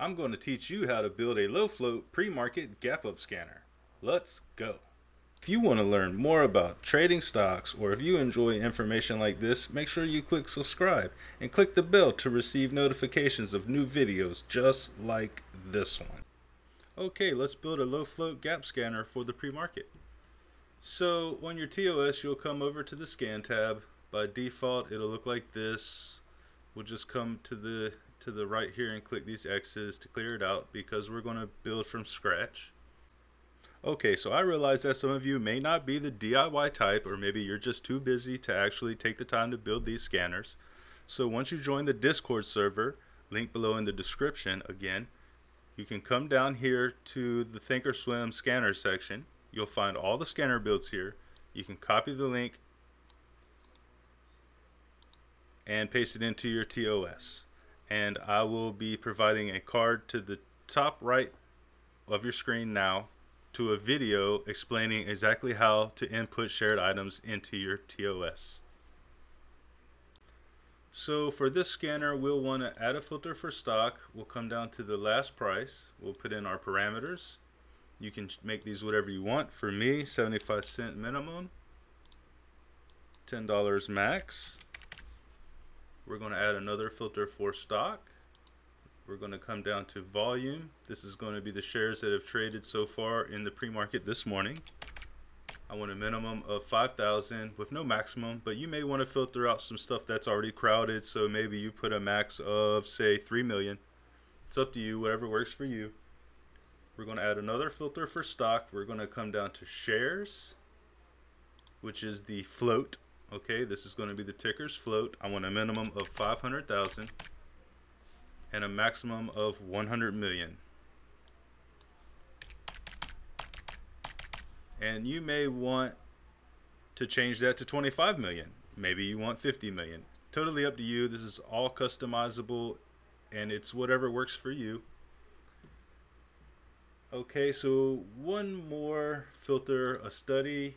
I'm going to teach you how to build a low float pre-market gap up scanner. Let's go. If you want to learn more about trading stocks or if you enjoy information like this, make sure you click subscribe and click the bell to receive notifications of new videos just like this one. Okay, let's build a low float gap scanner for the pre-market. So on your TOS, you'll come over to the scan tab. By default, it'll look like this. We'll just come to the to the right here and click these X's to clear it out because we're going to build from scratch. Okay, so I realize that some of you may not be the DIY type or maybe you're just too busy to actually take the time to build these scanners. So once you join the Discord server, link below in the description again, you can come down here to the Thinkorswim scanner section. You'll find all the scanner builds here. You can copy the link and paste it into your TOS and I will be providing a card to the top right of your screen now to a video explaining exactly how to input shared items into your TOS. So for this scanner, we'll want to add a filter for stock. We'll come down to the last price. We'll put in our parameters. You can make these whatever you want. For me, 75 cent minimum, $10 max. We're going to add another filter for stock. We're going to come down to volume. This is going to be the shares that have traded so far in the pre-market this morning. I want a minimum of 5,000 with no maximum, but you may want to filter out some stuff that's already crowded. So maybe you put a max of say 3 million. It's up to you, whatever works for you. We're going to add another filter for stock. We're going to come down to shares, which is the float Okay, this is going to be the ticker's float. I want a minimum of 500,000 and a maximum of 100 million. And you may want to change that to 25 million. Maybe you want 50 million. Totally up to you. This is all customizable and it's whatever works for you. Okay, so one more filter, a study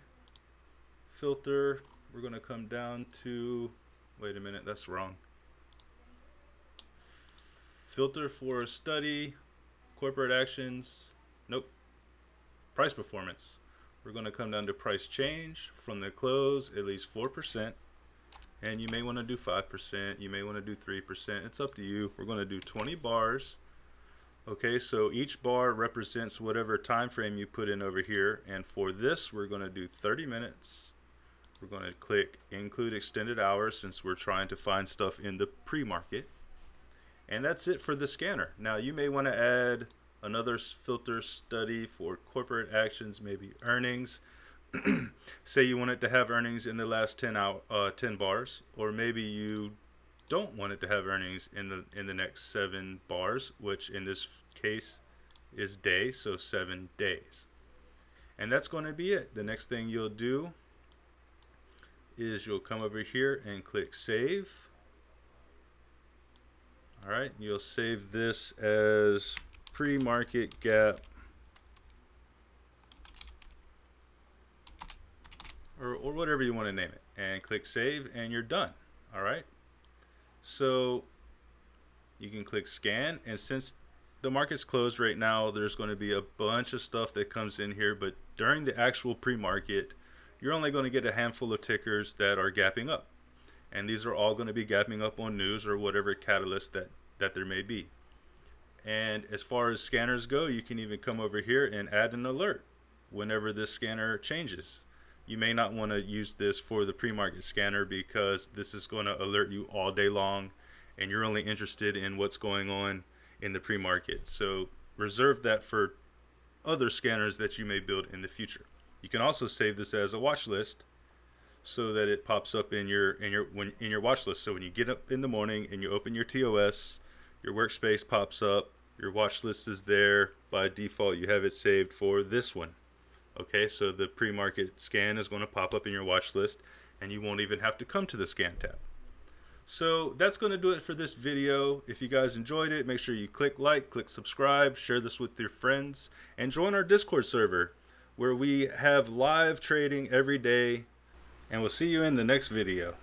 filter we're going to come down to, wait a minute, that's wrong. Filter for study, corporate actions, nope. Price performance. We're going to come down to price change from the close, at least 4%. And you may want to do 5%, you may want to do 3%. It's up to you. We're going to do 20 bars. Okay, so each bar represents whatever time frame you put in over here. And for this, we're going to do 30 minutes. We're going to click include extended hours since we're trying to find stuff in the pre-market. And that's it for the scanner. Now you may want to add another filter study for corporate actions, maybe earnings. Say you want it to have earnings in the last 10 out uh, 10 bars or maybe you don't want it to have earnings in the in the next 7 bars, which in this case is day, so 7 days. And that's going to be it. The next thing you'll do is you'll come over here and click save. All right, you'll save this as pre-market gap or, or whatever you want to name it and click save and you're done. All right. So you can click scan and since the market's closed right now, there's going to be a bunch of stuff that comes in here, but during the actual pre-market, you're only going to get a handful of tickers that are gapping up. And these are all going to be gapping up on news or whatever catalyst that, that there may be. And as far as scanners go, you can even come over here and add an alert whenever this scanner changes. You may not want to use this for the pre-market scanner because this is going to alert you all day long and you're only interested in what's going on in the pre-market. So reserve that for other scanners that you may build in the future. You can also save this as a watch list so that it pops up in your in your when in your watch list. So when you get up in the morning and you open your TOS, your workspace pops up, your watch list is there. By default, you have it saved for this one. Okay, so the pre-market scan is going to pop up in your watch list and you won't even have to come to the scan tab. So that's going to do it for this video. If you guys enjoyed it, make sure you click like, click subscribe, share this with your friends, and join our Discord server where we have live trading every day. And we'll see you in the next video.